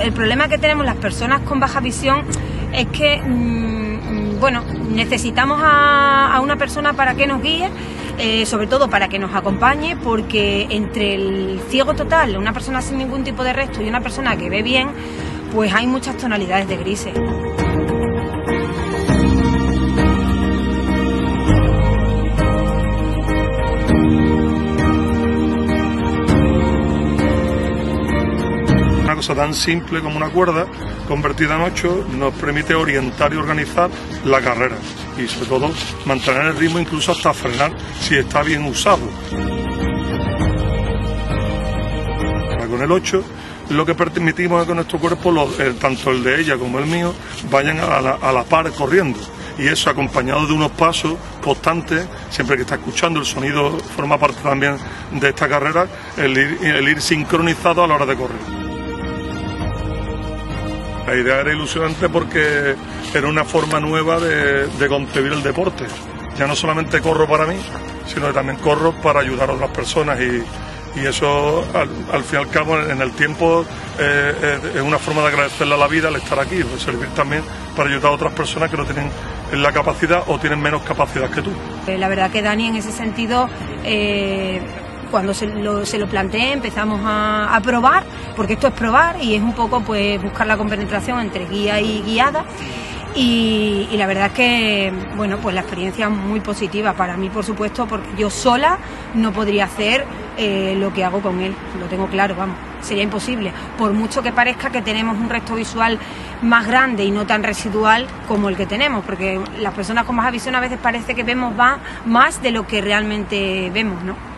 El problema que tenemos las personas con baja visión es que, mm, bueno, necesitamos a, una persona para que nos guíe. Eh, sobre todo para que nos acompañe, porque entre el ciego total, una persona sin ningún tipo de resto y una persona que ve bien, pues hay muchas tonalidades de grises. Cosa tan simple como una cuerda convertida en ocho nos permite orientar y organizar la carrera y sobre todo mantener el ritmo incluso hasta frenar si está bien usado. Con el 8 lo que permitimos es que nuestro cuerpo, tanto el de ella como el mío, vayan a la, a la par corriendo y eso acompañado de unos pasos constantes, siempre que está escuchando el sonido forma parte también de esta carrera, el ir, el ir sincronizado a la hora de correr. La idea era ilusionante porque era una forma nueva de, concebir el deporte. Ya no solamente corro para mí, sino que también corro para ayudar a otras personas y, eso al, fin y al cabo en el tiempo eh, eh, es una forma de agradecerle a la vida al estar aquí, de servir también para ayudar a otras personas que no tienen la capacidad o tienen menos capacidad que tú. Eh, la verdad que Dani en ese sentido cuando se lo, se lo planteé empezamos a, probar, porque esto es probar y es un poco pues buscar la compenetración entre guía y guiada. Y, la verdad es que, bueno, pues la experiencia es muy positiva para mí, por supuesto, porque yo sola no podría hacer eh, lo que hago con él, lo tengo claro, vamos, sería imposible. Por mucho que parezca que tenemos un resto visual más grande y no tan residual como el que tenemos, porque las personas con más visión a veces parece que vemos más de lo que realmente vemos, ¿no?